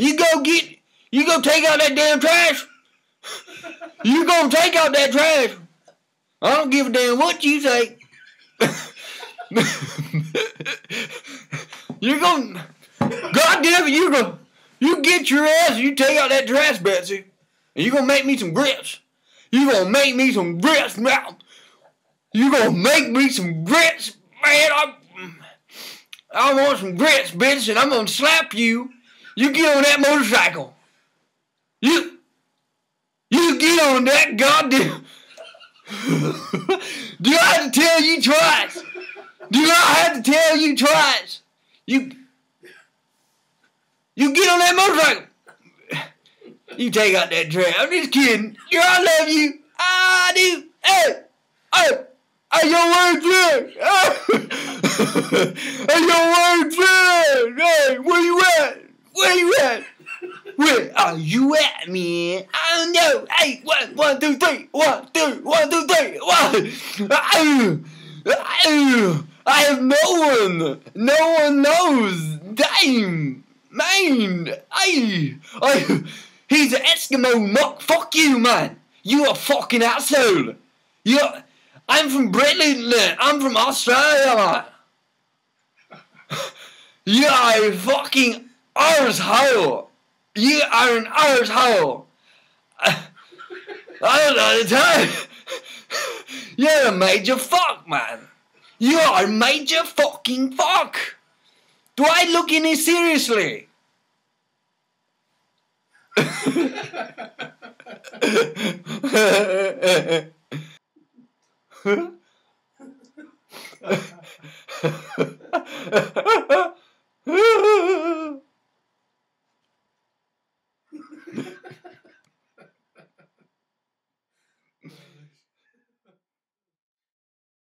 You go get, you go take out that damn trash. You gonna take out that trash. I don't give a damn what you say. you're gonna, God damn it, you gonna, you get your ass, you take out that trash, Betsy, and you gonna make me some grits. You gonna make me some grits, man. You gonna make me some grits, man. I, I want some grits, bitch, and I'm gonna slap you. You get on that motorcycle. You, you get on that goddamn. Do I have to tell you twice? Do I have to tell you twice? You, you get on that motorcycle. You take out that trash. I'm just kidding. Girl, I love you. I do. Hey, hey. Hey, your word friend! hey, your word friend! Hey, where you? Where you at? Where are you at, man? I don't know. Hey, one, one, two, three. One, two, one, two, three. One. I have no one. No one knows. Damn. Man. Hey. I, he's an Eskimo muck. Fuck you, man. You a fucking asshole. You're... I'm from Britain. I'm from Australia. You are a fucking arsehole. You are an arsehole. I don't know the time. You're a major fuck, man. You are a major fucking fuck. Do I look in any seriously?